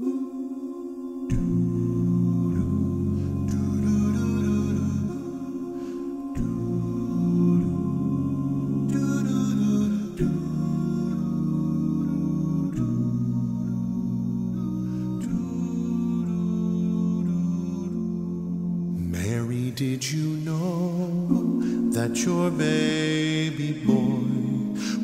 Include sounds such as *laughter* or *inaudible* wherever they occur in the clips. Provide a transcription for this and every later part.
Mary, did you know that your baby boy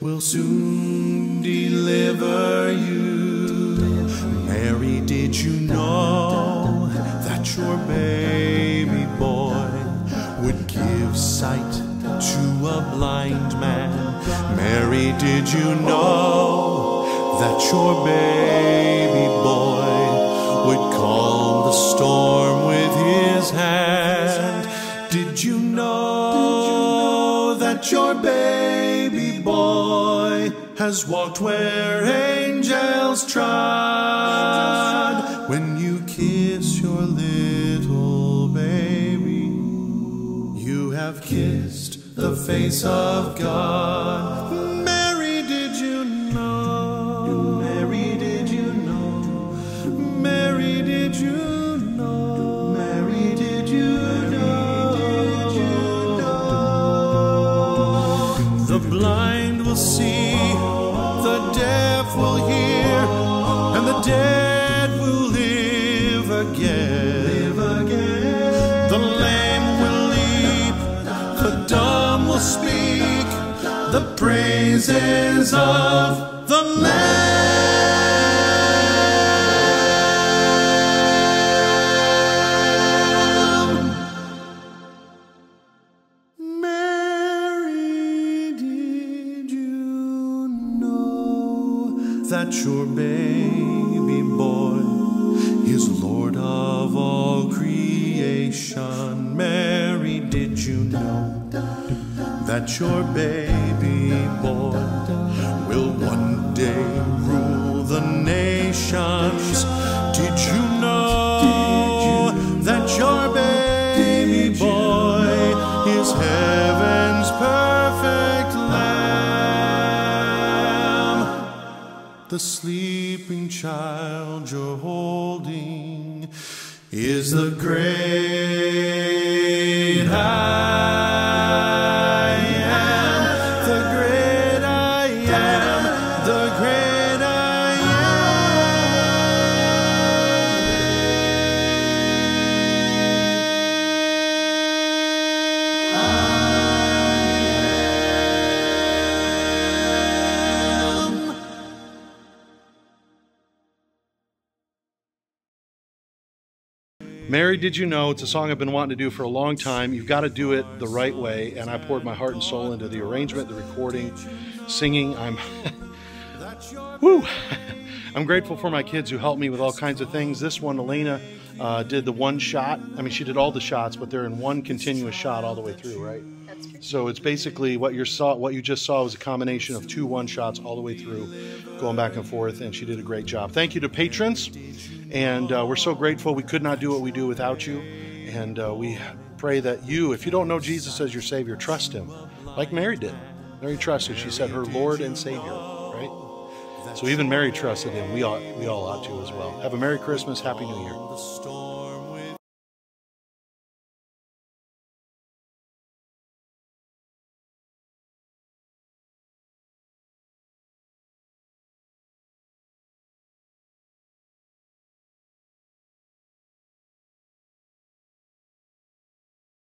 will soon deliver you. Mary, did you know that your baby boy would give sight to a blind man? Mary, did you know that your baby boy would calm the storm with his hand? Did you know that your baby has walked where angels trod? When you kiss your little baby, you have kissed the face of God. Mary, did you know? Mary, did you know? Mary, did you know? Mary, did you know? Did you know? The blind will see, the deaf will hear, and the dead will live again. Live again. The lame will leap, the dumb will speak, the praises of the Lamb. That your baby boy is Lord of all creation? Mary, did you know that your baby boy will one day rule the nations? Did you know that your baby boy is heaven's perfect The sleeping child you're holding is the great I Mary, did you know? It's a song I've been wanting to do for a long time. You've got to do it the right way, and I poured my heart and soul into the arrangement, the recording, singing. I'm, *laughs* whoo, *laughs* I'm grateful for my kids who helped me with all kinds of things. This one, Elena, uh, did the one shot. I mean, she did all the shots, but they're in one continuous shot all the way through, right? That's true. So it's basically what you saw. What you just saw was a combination of two one shots all the way through, going back and forth, and she did a great job. Thank you to patrons, and uh, we're so grateful. We could not do what we do without you, and uh, we pray that you, if you don't know Jesus as your Savior, trust Him, like Mary did. Mary trusted. She said her Lord and Savior, right? So even Mary trusted Him. We all we all ought to as well. Have a Merry Christmas, Happy New Year.